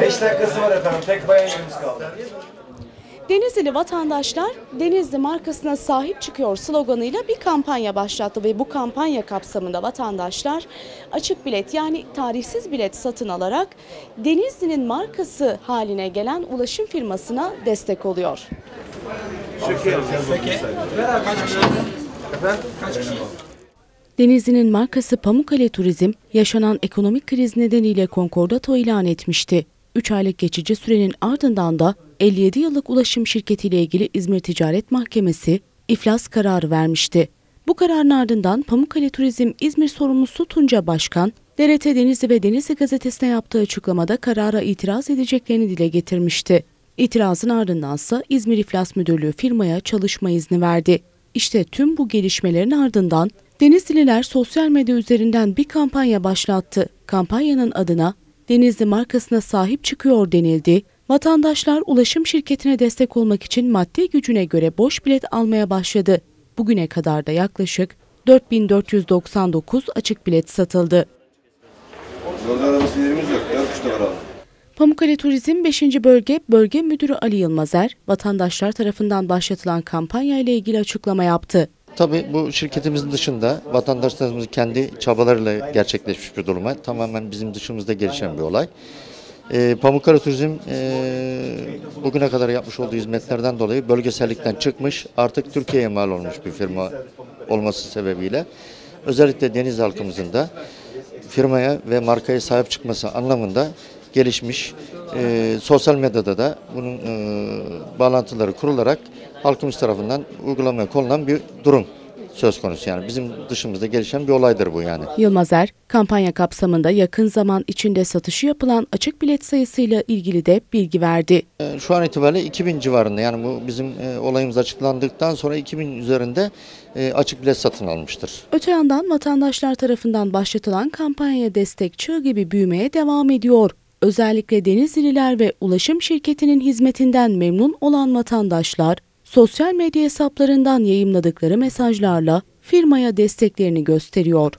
Beş dakikası var efendim. Tek bayan yerimiz kaldı. Denizli vatandaşlar Denizli markasına sahip çıkıyor sloganıyla bir kampanya başlattı ve bu kampanya kapsamında vatandaşlar açık bilet yani tarihsiz bilet satın alarak Denizli'nin markası haline gelen ulaşım firmasına destek oluyor. Denizli'nin markası Pamukkale Turizm, yaşanan ekonomik kriz nedeniyle konkordato ilan etmişti. 3 aylık geçici sürenin ardından da 57 yıllık ulaşım şirketiyle ilgili İzmir Ticaret Mahkemesi iflas kararı vermişti. Bu kararın ardından Pamukkale Turizm İzmir sorumlusu Tunca Başkan, DRT Denizli ve Denizli gazetesine yaptığı açıklamada karara itiraz edeceklerini dile getirmişti. İtirazın ardındansa İzmir İflas Müdürlüğü firmaya çalışma izni verdi. İşte tüm bu gelişmelerin ardından Denizliler sosyal medya üzerinden bir kampanya başlattı. Kampanyanın adına Denizli markasına sahip çıkıyor denildi. Vatandaşlar ulaşım şirketine destek olmak için maddi gücüne göre boş bilet almaya başladı. Bugüne kadar da yaklaşık 4499 açık bilet satıldı. Yolda arabası yerimiz yok. Dört kuşta var abi. Pamukkale Turizm 5. Bölge Bölge Müdürü Ali Yılmazer, vatandaşlar tarafından başlatılan kampanya ile ilgili açıklama yaptı. Tabii bu şirketimizin dışında vatandaşlarımızın kendi çabalarıyla gerçekleşmiş bir duruma tamamen bizim dışımızda gelişen bir olay. Ee, Pamukkale Turizm e, bugüne kadar yapmış olduğu hizmetlerden dolayı bölgesellikten çıkmış artık Türkiye'ye mal olmuş bir firma olması sebebiyle özellikle deniz halkımızın da firmaya ve markaya sahip çıkması anlamında gelişmiş. E, sosyal medyada da bunun e, bağlantıları kurularak halkımız tarafından uygulamaya konulan bir durum söz konusu. Yani bizim dışımızda gelişen bir olaydır bu yani. Yılmazer, kampanya kapsamında yakın zaman içinde satışı yapılan açık bilet sayısıyla ilgili de bilgi verdi. E, Şu an itibariyle 2000 civarında yani bu bizim e, olayımız açıklandıktan sonra 2000 üzerinde e, açık bilet satın almıştır. Öte yandan vatandaşlar tarafından başlatılan kampanyaya destek çığ gibi büyümeye devam ediyor. Özellikle Denizliler ve ulaşım şirketinin hizmetinden memnun olan vatandaşlar sosyal medya hesaplarından yayımladıkları mesajlarla firmaya desteklerini gösteriyor.